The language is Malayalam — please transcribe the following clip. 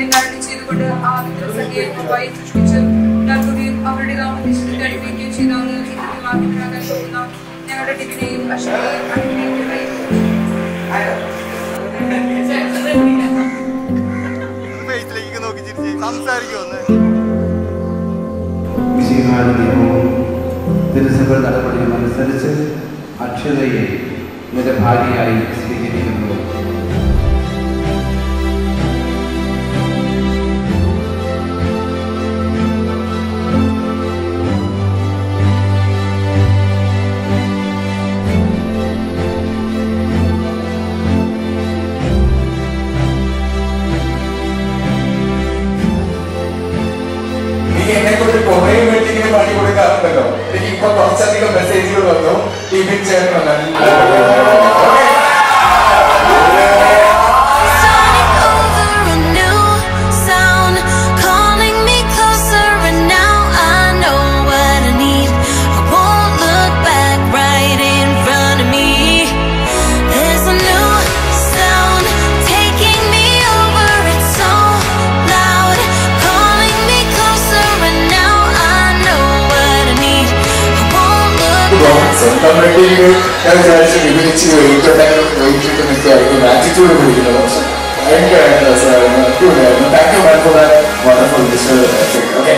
എന്നാണ് ചെയ്തുകൊണ്ട് ആ ഞങ്ങളുടെ തിരുസഭ നടപടിയും അനുസരിച്ച് അക്ഷതയെ मुझे भारी आई इसलिए 하고 어차피 이거 메시지로 가도 이 글자로 나는 거예요. സ്വന്തം വെട്ടിങ് ഞാൻ വിചാരിച്ചു വിവരിച്ച് വെയിറ്റുണ്ടെങ്കിൽ വെയിറ്റിട്ട് നിൽക്കുകയായിരിക്കും ആറ്റിറ്റ്യൂഡ് പിടിക്കുന്നത് പക്ഷെ ഭയങ്കര രസമായിരുന്നു അടിപൊളിയായിരുന്നു thank you wonderful discussion okay